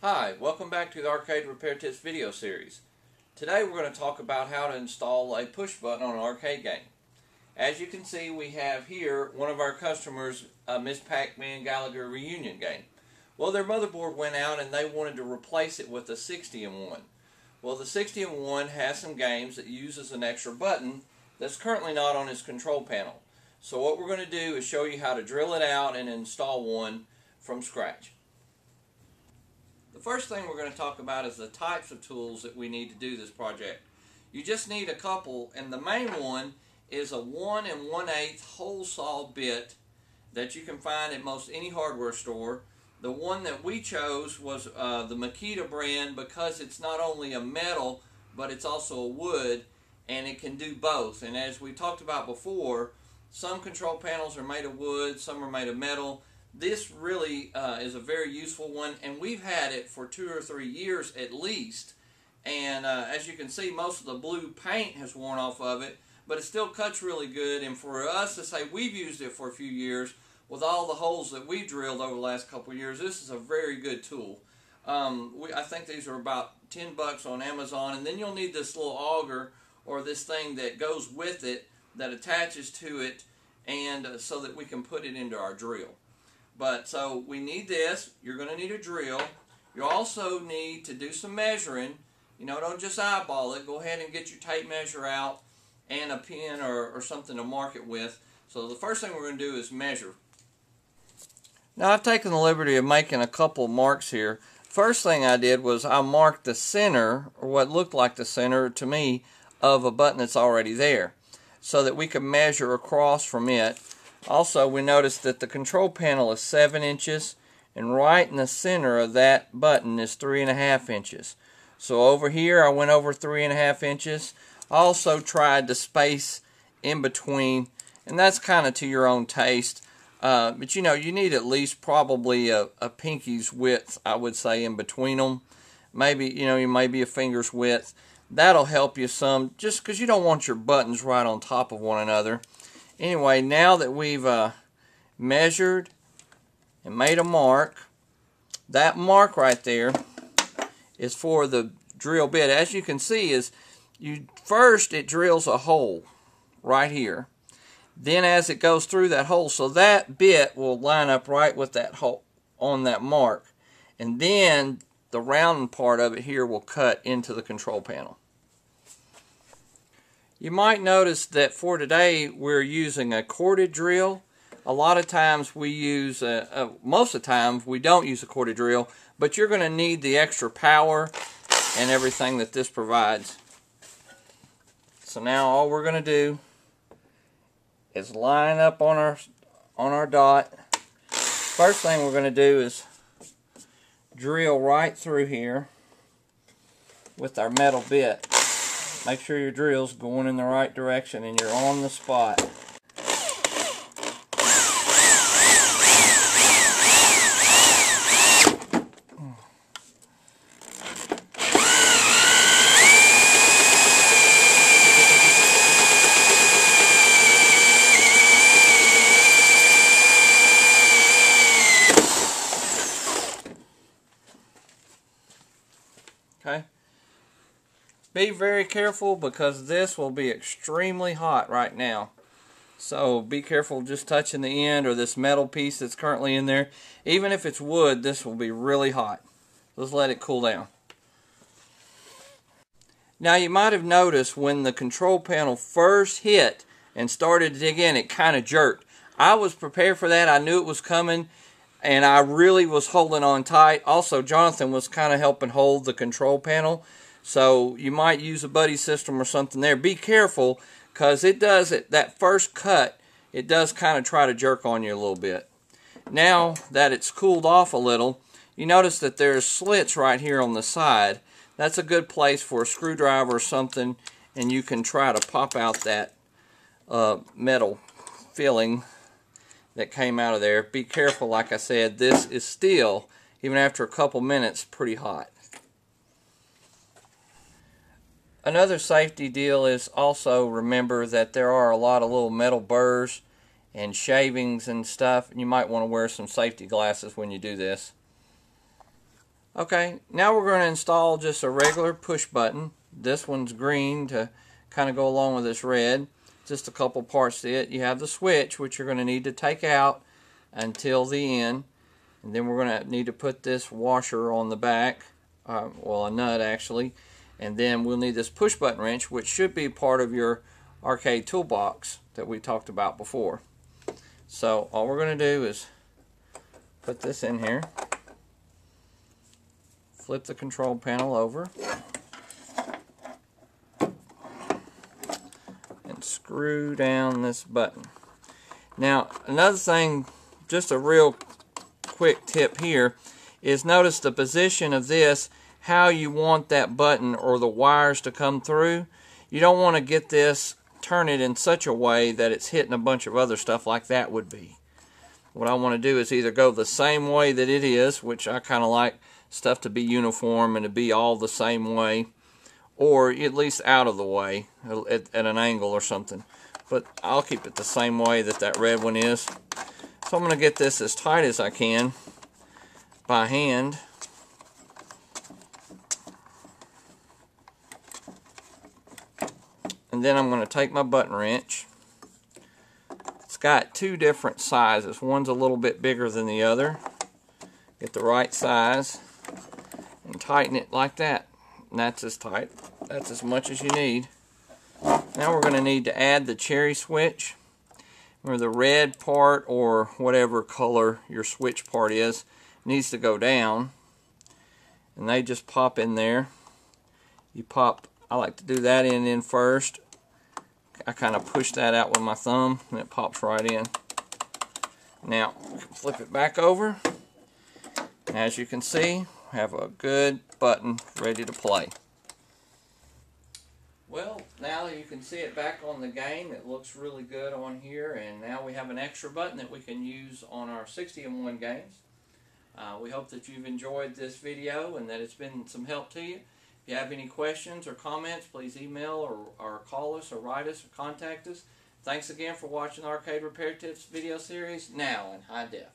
Hi, welcome back to the Arcade Repair Tips video series. Today we're going to talk about how to install a push button on an arcade game. As you can see we have here one of our customers, a Miss Pac-Man Galaga Reunion game. Well their motherboard went out and they wanted to replace it with a 60 in 1. Well the 60 in 1 has some games that uses an extra button that's currently not on its control panel. So what we're going to do is show you how to drill it out and install one from scratch. The first thing we're going to talk about is the types of tools that we need to do this project. You just need a couple, and the main one is a 1 and 1 8 hole saw bit that you can find at most any hardware store. The one that we chose was uh, the Makita brand because it's not only a metal, but it's also a wood, and it can do both. And as we talked about before, some control panels are made of wood, some are made of metal this really uh, is a very useful one, and we've had it for two or three years at least. And uh, as you can see, most of the blue paint has worn off of it, but it still cuts really good. And for us to say we've used it for a few years, with all the holes that we've drilled over the last couple of years, this is a very good tool. Um, we, I think these are about 10 bucks on Amazon, and then you'll need this little auger or this thing that goes with it that attaches to it and uh, so that we can put it into our drill. But so we need this. You're going to need a drill. You also need to do some measuring. You know, don't just eyeball it. Go ahead and get your tape measure out and a pen or, or something to mark it with. So the first thing we're going to do is measure. Now I've taken the liberty of making a couple marks here. First thing I did was I marked the center, or what looked like the center to me, of a button that's already there so that we could measure across from it also, we notice that the control panel is 7 inches, and right in the center of that button is 3.5 inches. So over here, I went over 3.5 inches. Also tried to space in between, and that's kind of to your own taste. Uh, but you know, you need at least probably a, a pinky's width, I would say, in between them. Maybe, you know, you maybe a finger's width. That'll help you some, just because you don't want your buttons right on top of one another anyway, now that we've uh, measured and made a mark, that mark right there is for the drill bit. As you can see, is you first it drills a hole right here. Then as it goes through that hole, so that bit will line up right with that hole on that mark. And then the round part of it here will cut into the control panel. You might notice that for today we're using a corded drill. A lot of times we use, a, a, most of the time we don't use a corded drill, but you're going to need the extra power and everything that this provides. So now all we're going to do is line up on our on our dot. First thing we're going to do is drill right through here with our metal bit. Make sure your drill's going in the right direction and you're on the spot. Okay. Be very careful because this will be extremely hot right now. So be careful just touching the end or this metal piece that's currently in there. Even if it's wood, this will be really hot. Let's let it cool down. Now you might have noticed when the control panel first hit and started to dig in, it kind of jerked. I was prepared for that. I knew it was coming and I really was holding on tight. Also, Jonathan was kind of helping hold the control panel. So you might use a buddy system or something there. Be careful because it does it that first cut. It does kind of try to jerk on you a little bit. Now that it's cooled off a little, you notice that there's slits right here on the side. That's a good place for a screwdriver or something, and you can try to pop out that uh, metal filling that came out of there. Be careful, like I said, this is still, even after a couple minutes, pretty hot. Another safety deal is also remember that there are a lot of little metal burrs and shavings and stuff. And you might want to wear some safety glasses when you do this. Okay, now we're going to install just a regular push button. This one's green to kind of go along with this red. Just a couple parts to it. You have the switch, which you're going to need to take out until the end. And then we're going to need to put this washer on the back, uh, well, a nut actually. And then we'll need this push button wrench, which should be part of your arcade toolbox that we talked about before. So all we're going to do is put this in here flip the control panel over and screw down this button. Now another thing, just a real quick tip here, is notice the position of this, how you want that button or the wires to come through. You don't want to get this, turn it in such a way that it's hitting a bunch of other stuff like that would be. What I want to do is either go the same way that it is, which I kind of like, stuff to be uniform and to be all the same way or at least out of the way at, at, an angle or something but I'll keep it the same way that that red one is so I'm going to get this as tight as I can by hand and then I'm going to take my button wrench. It's got two different sizes. One's a little bit bigger than the other. Get the right size and tighten it like that. And that's as tight. That's as much as you need. Now we're going to need to add the cherry switch where the red part or whatever color your switch part is. Needs to go down. And they just pop in there. You pop I like to do that in in first I kind of push that out with my thumb and it pops right in now flip it back over And as you can see have a good button ready to play. Well, now you can see it back on the game. It looks really good on here, and now we have an extra button that we can use on our 60 in 1 games. Uh, we hope that you've enjoyed this video and that it's been some help to you. If you have any questions or comments, please email or, or call us or write us or contact us. Thanks again for watching the Arcade Repair Tips video series, now in high def.